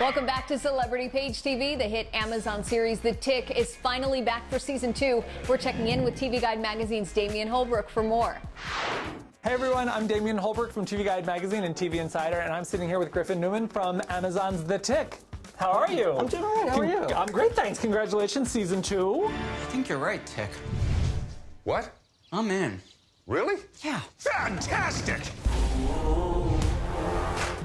Welcome back to Celebrity Page TV. The hit Amazon series The Tick is finally back for season two. We're checking in with TV Guide Magazine's Damian Holbrook for more. Hey everyone, I'm Damian Holbrook from TV Guide Magazine and TV Insider, and I'm sitting here with Griffin Newman from Amazon's The Tick. How are you? I'm doing all right. How are you? I'm great, thanks. Congratulations, season two. I think you're right, Tick. What? I'm in. Really? Yeah. Fantastic!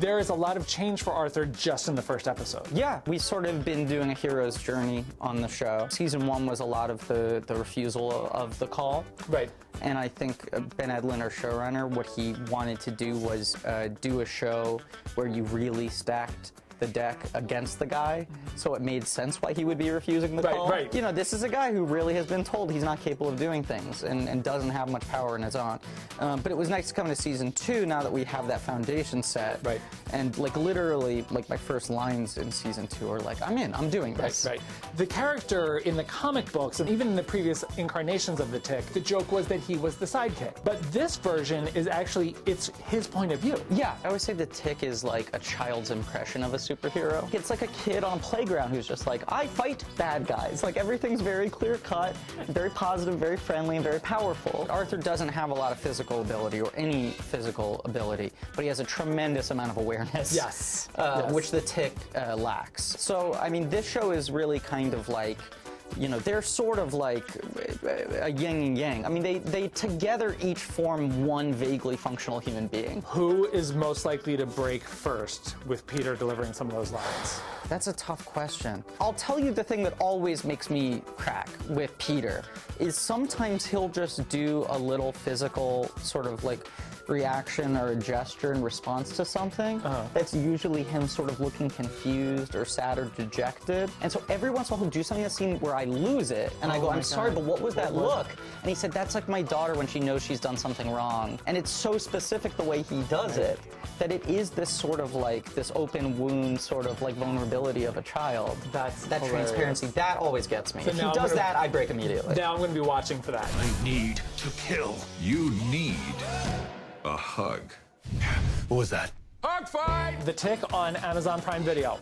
There is a lot of change for Arthur just in the first episode. Yeah, we've sort of been doing a hero's journey on the show. Season one was a lot of the, the refusal of the call. Right. And I think uh, Ben Edlund, our showrunner, what he wanted to do was uh, do a show where you really stacked the deck against the guy, so it made sense why he would be refusing the Right, call. right. You know, this is a guy who really has been told he's not capable of doing things and, and doesn't have much power in his own. Um, but it was nice to come to season two now that we have that foundation set. Right. And like literally, like my first lines in season two are like, I'm in, I'm doing this. Right. The character in the comic books, and even in the previous incarnations of the Tick, the joke was that he was the sidekick. But this version is actually, it's his point of view. Yeah, I always say the tick is like a child's impression of a superhero. It's like a kid on a playground who's just like, I fight bad guys. Like everything's very clear cut, very positive, very friendly, and very powerful. Arthur doesn't have a lot of physical ability or any physical ability, but he has a tremendous amount of awareness. Yes. Uh, Yes. Which the tick uh, lacks. So, I mean, this show is really kind of like you know, they're sort of like a yin and yang. I mean, they, they together each form one vaguely functional human being. Who is most likely to break first with Peter delivering some of those lines? That's a tough question. I'll tell you the thing that always makes me crack with Peter is sometimes he'll just do a little physical sort of like reaction or a gesture in response to something. Uh-huh. That's usually him sort of looking confused or sad or dejected. And so every once in a while he'll do something in the scene where I lose it and I Oh go, I'm sorry, but what was that was look? And he said, that's like my daughter when she knows she's done something wrong. And it's so specific the way he does it that it is this sort of like this open wound sort of like vulnerability of a child. That's that hilarious. transparency that always gets me. So if he I'm does gonna- that, I break immediately. Now I'm going to be watching for that. I need to kill. You need a hug. What was that? Hog fight! The Tick on Amazon Prime Video.